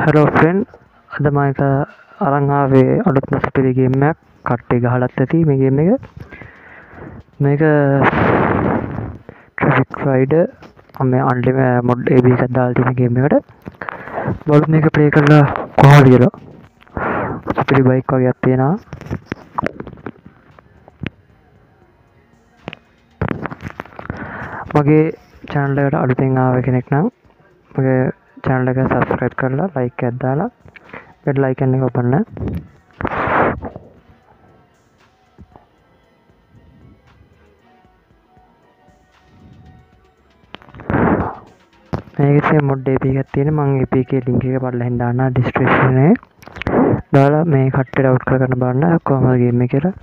Hello friend අද මක අරංආාවේ අඩුත්ම පිළිගේමයක් කට්ටේ ගහලත් ඇති මේගේම එක. මේක ට්‍රෆික් රයිඩ අම අන්ඩිම මොඩ් ඒබී කදදාල් තිනගේම එකට. බොල් මේක ප්‍රේ කරලා කොහල් කියලා. සුපිරි බයික් වගේ අත්තියෙනවා මගේ චැනල්ලකට අලුතෙන් ආව කෙනෙක් නම් මගේ චැනල එක සස්ක්‍රයිබ් කරලා ලයික් ඇද්දාලා පෙඩ් ලයිකන්න එක ඔපන්න. මේකසේ මොඩ් ඒපිකත් තියෙන මං එපක ලිංක එක පල්ල හිදාන්න ඩිස්ට්‍රේෂනය දාලා මේ කට්ට රව් කරන්න බන්න කොමගේම කියලා.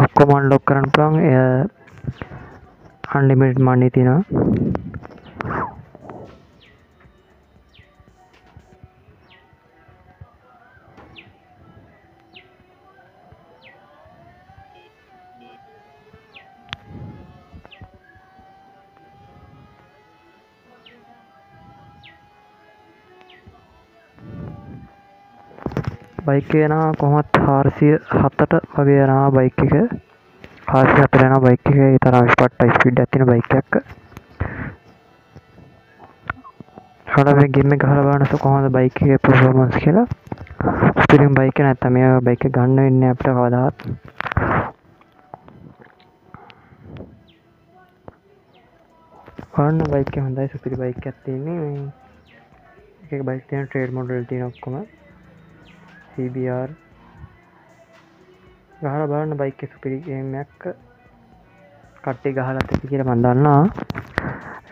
ඔක්කොම අන්ලොක් කරන්න පුළන් එය අන්ලිමිට මණ්ඩි තිනවා බයික යනවා කොහොමත් හාරසිය හත්තට වගේ යනවා බයික එක. හාසි හතර යන බයික එක. තරම් ස්පට්ට ස්පිඩ් ඇතින බයික එක හඩ මේ ගෙම ගහල බානස කොහොඳ බයික එක පර්ෆෝමන්ස් කියලා? ස්පිරිම් බයික නැත්ත මේ බයික ගන්න වෙන්න අපට කවදාත් වන්න බයික හොඳයි. සුපිරි බයික් ඇත්තින්නේ එක බයික් තියන ට්‍රේඩ් මොඩල් තින ඔක්කොම. CBR ගහල බලන්න බයික සුපිරිගේමයක් කට්ටේ ගහලත් ඇති කියල මන්දන්නා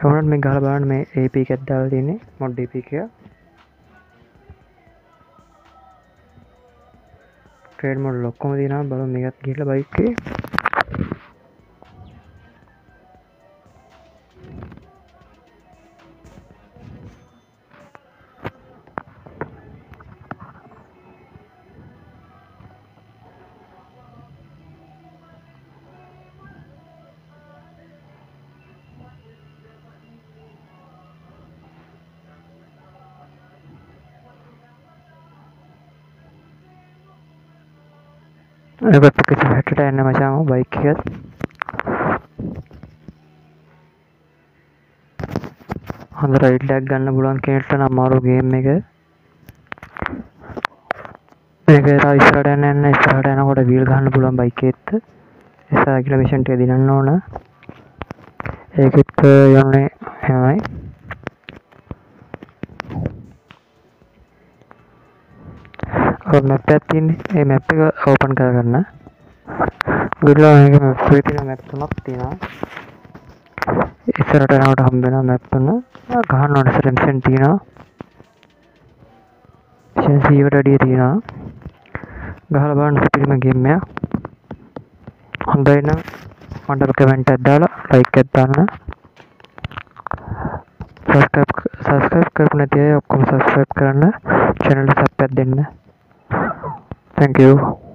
එවනට මේ ගහල බලන්න මේ AP ඇත්දාල තින්නේ මොඩ්ඩපික ට්‍රේඩ් මොඩ් ලොක්කොම දින බල මේකත් කියල බයික්කේ පැපක හැටට එන්න මචාම බයිකත් හොඳ රයිඩ්ලක් ගන්න පුලුවන් කෙනෙට නම්මාරුගේම එක. මේක ඉස්රට එන්න ස්රට යනකොට වීල් ගන්න පුළන් බයිකෙත්ත එසා කියල මිෂන්ට දිනන්න ඕන. ඒකෙත් යන්නේ හෙමයි මැප් ඇත්තින් ඒ මැප් එක ඕපන් කරගන්න. ගුඩලා ප්‍රීතින මැප්තුමක් තියෙනවා. ඉස්සරට නවට හම්බෙන මැප්පන්න ගහන්න ඕන සරම්සන් තියෙනවා. සීවට අඩිය තියෙනවා. ගහල බාන්න සිපිරිම ගෙම්මය හොඳයින මටක කමෙන්ට ඇද්දාලා ලයික් ඇත්දාන්න සස්කයිප් කරපු නැතිය ඔක්කොම සස්ක්‍රයිප් කරන්න. චැනල සප් ඇත් දෙන්න. Thank you.